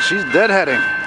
She's, deadheading.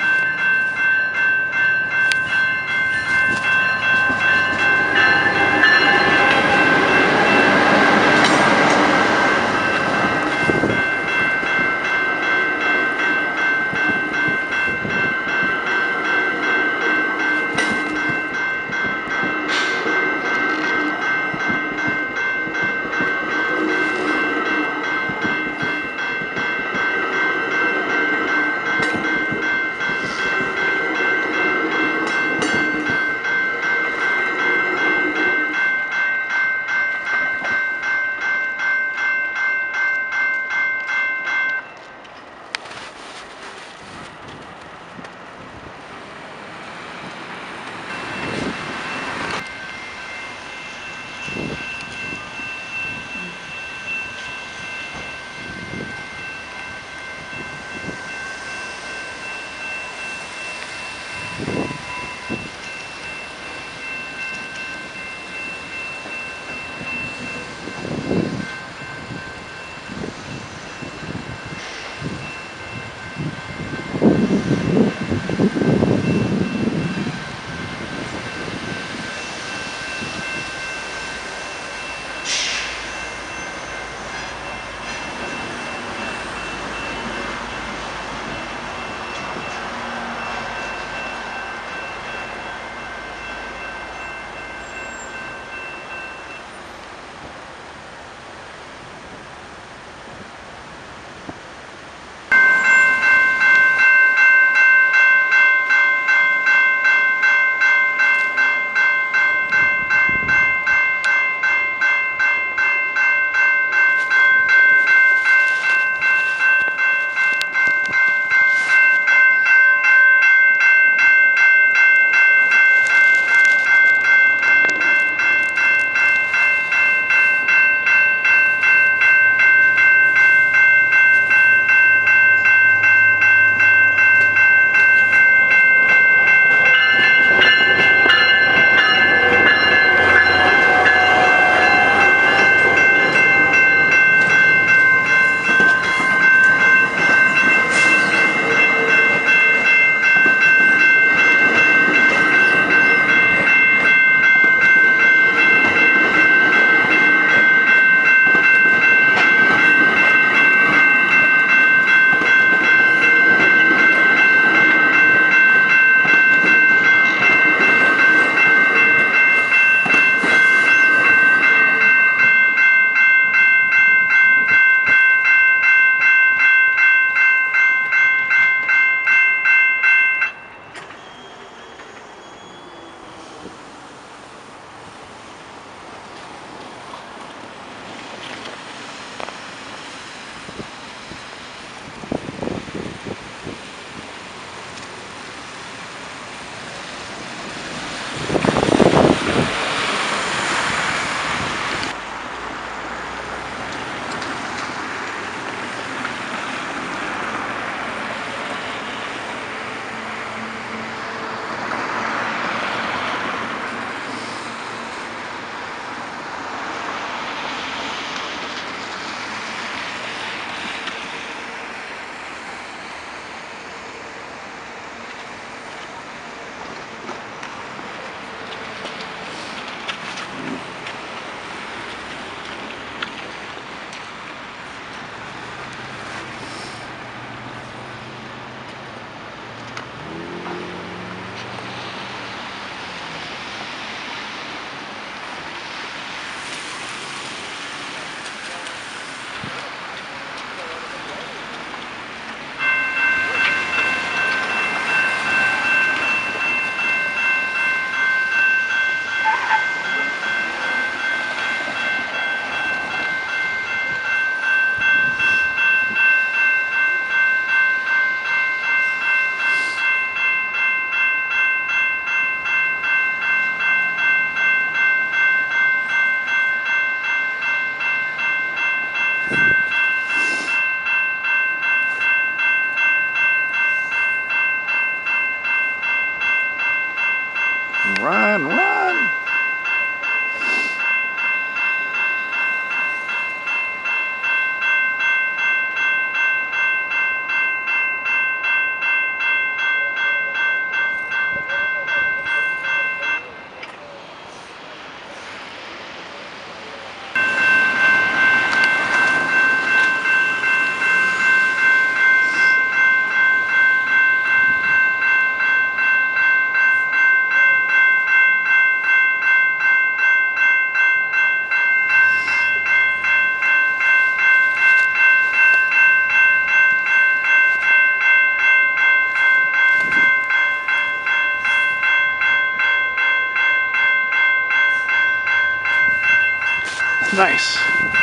Nice.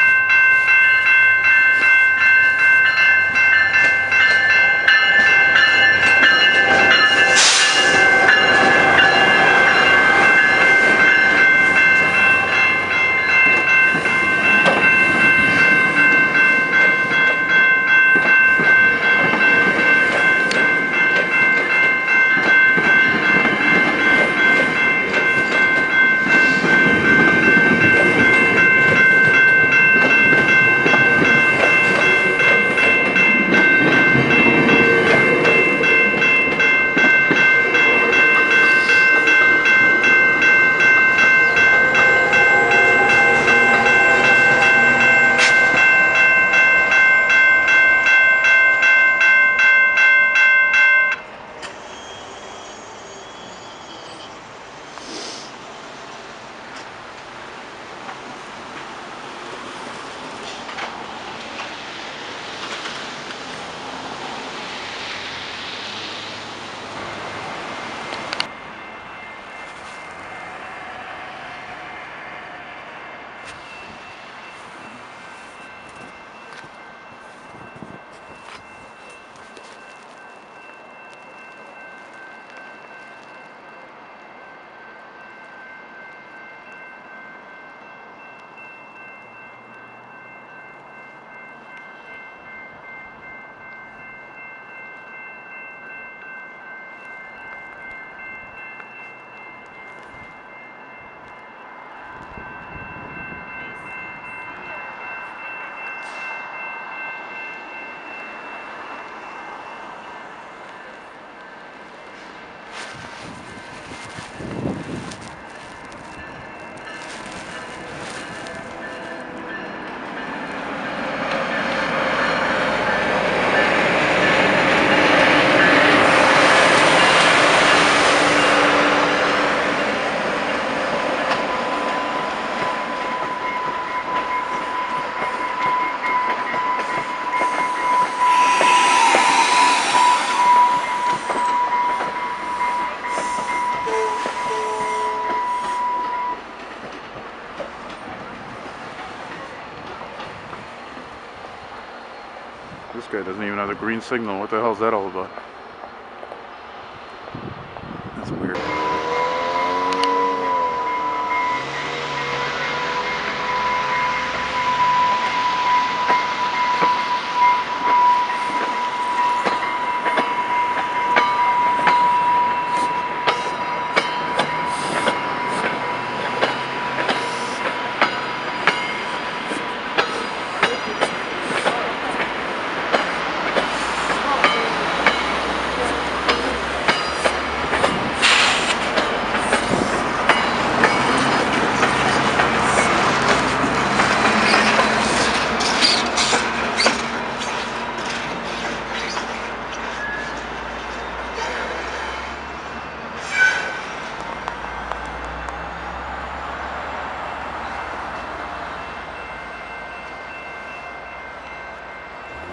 A green signal. What the hell is that all about?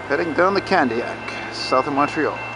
Heading down the Candiac, south of Montreal.